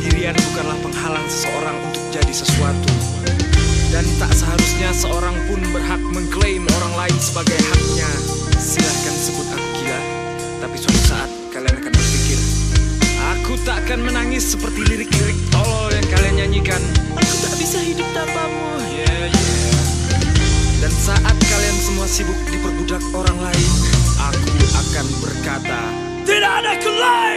Kesendirian bukanlah penghalang seseorang untuk jadi sesuatu. Dan tak seharusnya seorang pun berhak mengklaim orang lain sebagai haknya. Silahkan sebut aku gila Tapi suatu saat kalian akan berpikir Aku tak akan menangis seperti lirik-lirik tolol yang kalian nyanyikan. Aku tak bisa hidup tanpamu. Yeah, yeah. Dan saat kalian semua sibuk diperbudak orang lain Aku akan berkata Tidak ada kelain.